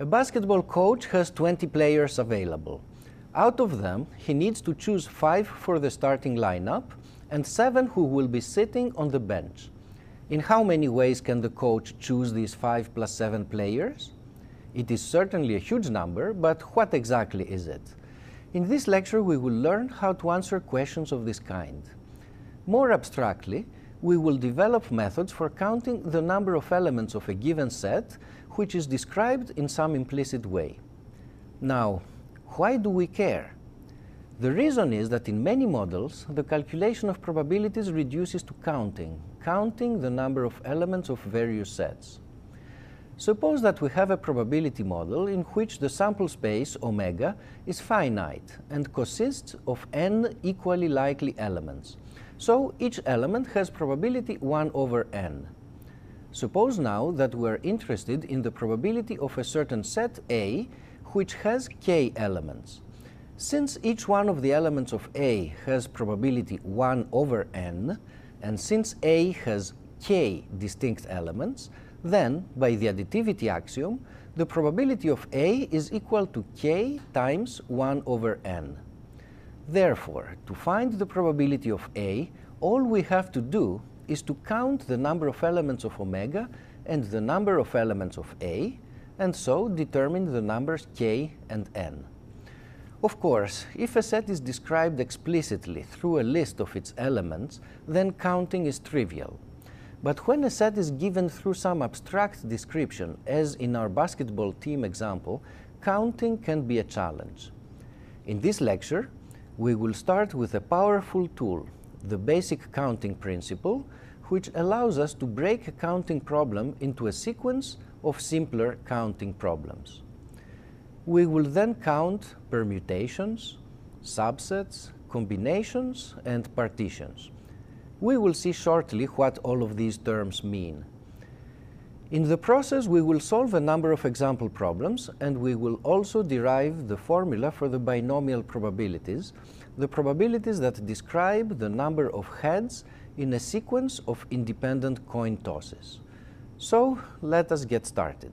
A basketball coach has 20 players available. Out of them, he needs to choose 5 for the starting lineup and 7 who will be sitting on the bench. In how many ways can the coach choose these 5 plus 7 players? It is certainly a huge number, but what exactly is it? In this lecture, we will learn how to answer questions of this kind. More abstractly, we will develop methods for counting the number of elements of a given set which is described in some implicit way. Now, why do we care? The reason is that in many models, the calculation of probabilities reduces to counting, counting the number of elements of various sets. Suppose that we have a probability model in which the sample space, omega, is finite and consists of n equally likely elements. So each element has probability 1 over n. Suppose now that we are interested in the probability of a certain set A which has k elements. Since each one of the elements of A has probability 1 over n, and since A has k distinct elements, then, by the additivity axiom, the probability of A is equal to k times 1 over n. Therefore, to find the probability of A, all we have to do is to count the number of elements of omega and the number of elements of A, and so determine the numbers k and n. Of course, if a set is described explicitly through a list of its elements, then counting is trivial. But when a set is given through some abstract description, as in our basketball team example, counting can be a challenge. In this lecture, we will start with a powerful tool, the basic counting principle, which allows us to break a counting problem into a sequence of simpler counting problems. We will then count permutations, subsets, combinations, and partitions. We will see shortly what all of these terms mean. In the process, we will solve a number of example problems, and we will also derive the formula for the binomial probabilities, the probabilities that describe the number of heads in a sequence of independent coin tosses. So let us get started.